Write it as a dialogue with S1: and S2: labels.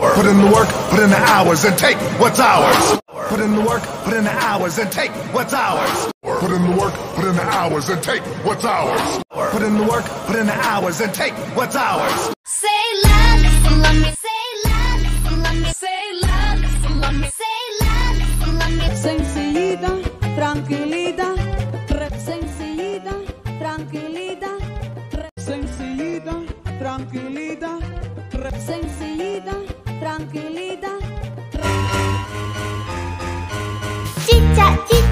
S1: Put in the work, put in the hours, and take what's ours. Put in the work, put in the hours, and take what's ours. Put in the work, put in the hours, and take what's ours. Put in the work, put in the hours, and take what's ours.
S2: Say love, love me. Say love, love me. Say love, love me. Say love, love me.
S3: Sencillita, tranquilita, re- sencillita, tranquilita, sencillita, tranquilita, tranquilidad. Chicha, chicha.